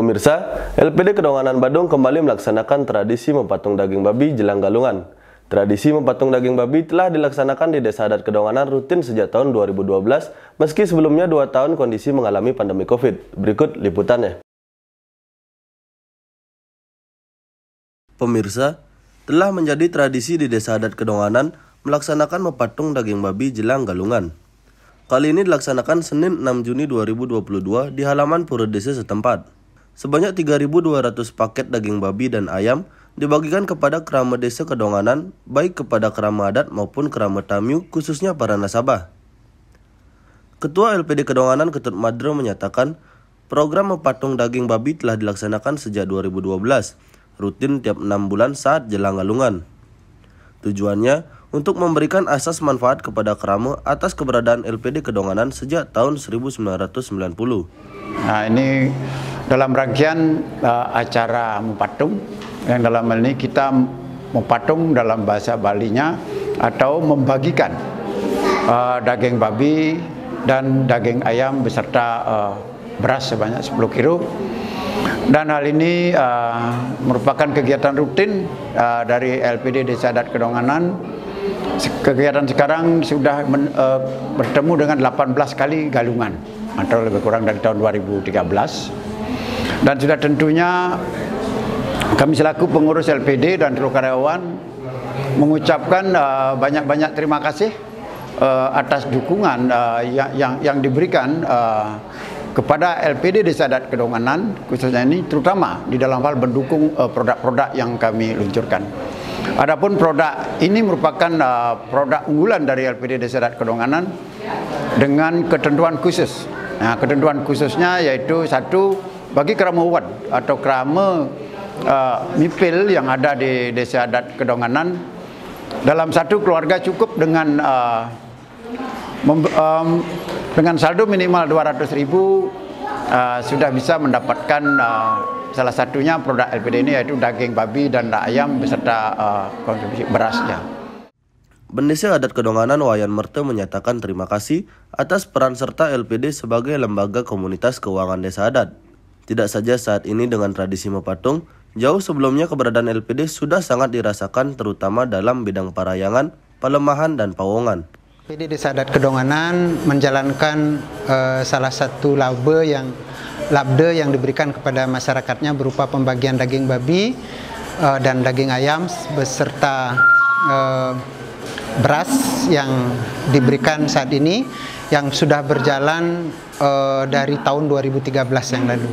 Pemirsa, LPD Kedonganan Badung kembali melaksanakan tradisi mempatung daging babi jelang galungan. Tradisi mempatung daging babi telah dilaksanakan di Desa Adat Kedonganan rutin sejak tahun 2012, meski sebelumnya dua tahun kondisi mengalami pandemi COVID. Berikut liputannya. Pemirsa, telah menjadi tradisi di Desa Adat Kedonganan melaksanakan mempatung daging babi jelang galungan. Kali ini dilaksanakan Senin 6 Juni 2022 di halaman Pura Desa setempat. Sebanyak 3.200 paket daging babi dan ayam dibagikan kepada kerama desa Kedonganan, baik kepada kerama adat maupun kerama tamu, khususnya para nasabah. Ketua LPD Kedonganan Ketut Madro menyatakan, program mempatung daging babi telah dilaksanakan sejak 2012, rutin tiap 6 bulan saat jelang galungan. Tujuannya untuk memberikan asas manfaat kepada kerama atas keberadaan LPD Kedonganan sejak tahun 1990. Nah, ini dalam rangkaian uh, acara mempatung yang dalam hal ini kita mempatung dalam bahasa Balinya atau membagikan uh, daging babi dan daging ayam beserta uh, beras sebanyak 10 kilo. Dan hal ini uh, merupakan kegiatan rutin uh, dari LPD Desa Adat Kedonganan. Kegiatan sekarang sudah men, uh, bertemu dengan 18 kali galungan atau lebih kurang dari tahun 2013 dan sudah tentunya kami selaku pengurus LPD dan seluruh karyawan mengucapkan uh, banyak-banyak uh, terima kasih uh, atas dukungan uh, yang, yang yang diberikan uh, kepada LPD Desa Adat Kedonganan khususnya ini terutama di dalam hal mendukung produk-produk uh, yang kami luncurkan. Adapun produk ini merupakan uh, produk unggulan dari LPD Desa Adat Kedonganan dengan ketentuan khusus. Nah, ketentuan khususnya yaitu satu bagi keramawan atau kerama uh, mipil yang ada di desa adat Kedonganan dalam satu keluarga cukup dengan uh, um, dengan saldo minimal 200 ribu uh, sudah bisa mendapatkan uh, salah satunya produk LPD ini yaitu daging babi dan ayam beserta uh, konsumsi berasnya. Bendesa Adat Kedonganan Wayan Merte menyatakan terima kasih atas peran serta LPD sebagai lembaga komunitas keuangan desa adat. Tidak saja saat ini dengan tradisi mepatung, jauh sebelumnya keberadaan LPD sudah sangat dirasakan terutama dalam bidang parayangan, pelemahan, dan pawongan. LPD Desa Adat Kedonganan menjalankan uh, salah satu labe yang labde yang diberikan kepada masyarakatnya berupa pembagian daging babi uh, dan daging ayam beserta uh, beras yang diberikan saat ini yang sudah berjalan uh, dari tahun 2013 yang lalu.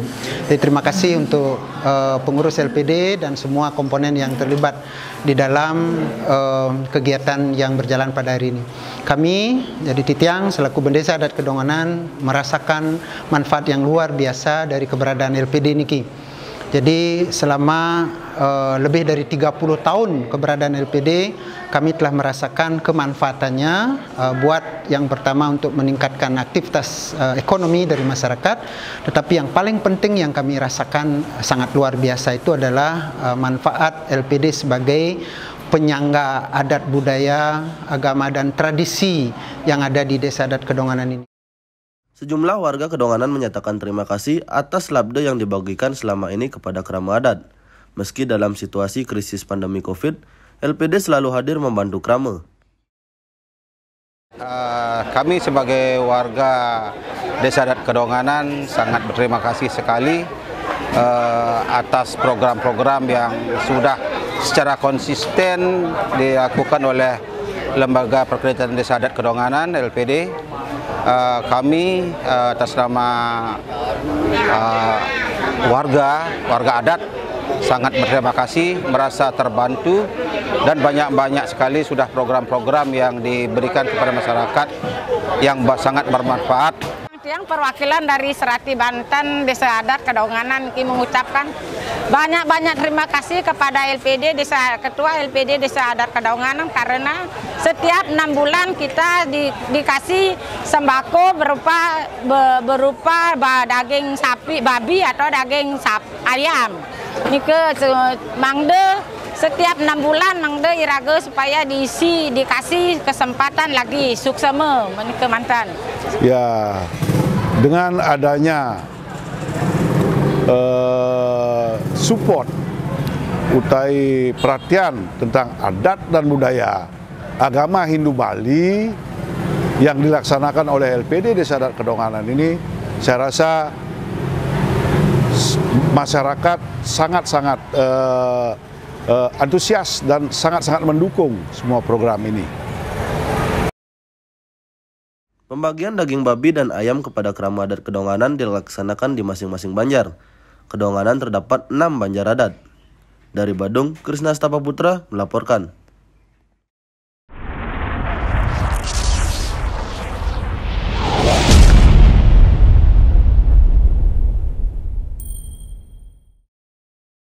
Jadi terima kasih untuk uh, pengurus LPD dan semua komponen yang terlibat di dalam uh, kegiatan yang berjalan pada hari ini. Kami jadi Titiang selaku Bendesa Adat Kedonganan merasakan manfaat yang luar biasa dari keberadaan LPD niki. Jadi selama uh, lebih dari 30 tahun keberadaan LPD, kami telah merasakan kemanfaatannya uh, buat yang pertama untuk meningkatkan aktivitas uh, ekonomi dari masyarakat, tetapi yang paling penting yang kami rasakan sangat luar biasa itu adalah uh, manfaat LPD sebagai penyangga adat budaya, agama dan tradisi yang ada di Desa Adat Kedonganan ini. Sejumlah warga Kedonganan menyatakan terima kasih atas labda yang dibagikan selama ini kepada kerama adat. Meski dalam situasi krisis pandemi COVID, LPD selalu hadir membantu kerama. Uh, kami sebagai warga Desa Adat Kedonganan sangat berterima kasih sekali uh, atas program-program yang sudah secara konsisten dilakukan oleh Lembaga Perkreditan Desa Adat Kedonganan (LPD) uh, kami uh, atas nama uh, warga, warga adat sangat berterima kasih, merasa terbantu dan banyak-banyak sekali sudah program-program yang diberikan kepada masyarakat yang sangat bermanfaat yang perwakilan dari Serati Banten Desa Adat Kedonganan kami mengucapkan banyak-banyak terima kasih kepada LPD Desa Ketua LPD Desa Adat Kedonganan karena setiap enam bulan kita di, dikasih sembako berupa be, berupa daging sapi babi atau daging sap, ayam. Ini ke mangde setiap enam bulan mangde iraga supaya diisi dikasih kesempatan lagi suksema ke mantan. Ya, dengan adanya uh, support utai perhatian tentang adat dan budaya agama Hindu Bali yang dilaksanakan oleh LPD Desa Adat Kedonganan ini saya rasa masyarakat sangat-sangat uh, uh, antusias dan sangat-sangat mendukung semua program ini. Pembagian daging babi dan ayam kepada keramat adat Kedonganan dilaksanakan di masing-masing banjar. Kedonganan terdapat enam banjar adat. Dari Badung, Krisna Stapa Putra melaporkan.